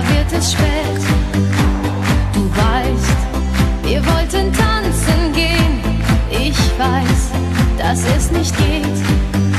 da wird es spät. Du weißt, wir wollten tanzen gehen. Ich weiß, dass es nicht geht.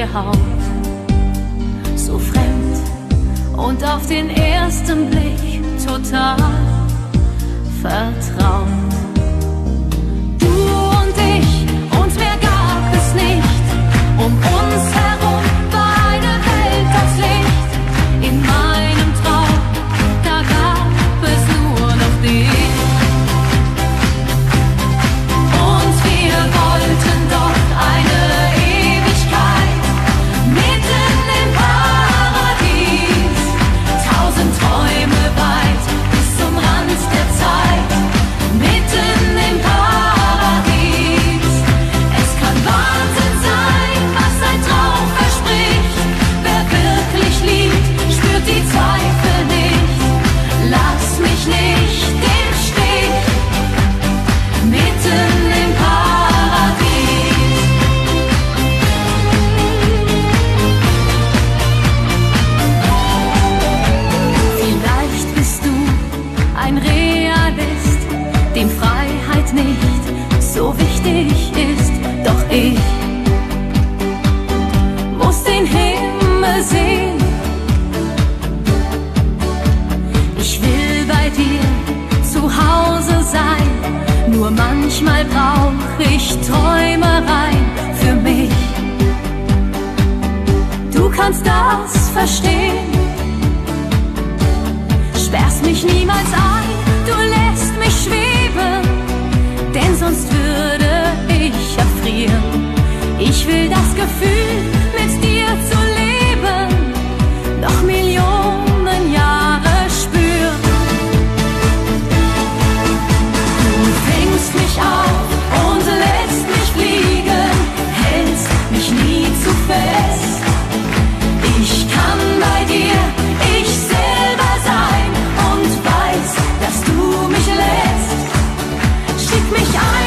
ihr so fremd und auf den ersten Blick total vertraut. dich niemals ein, du lässt mich schweben, denn sonst würde ich erfrieren. Ich will das Gefühl mit dir zu mich an.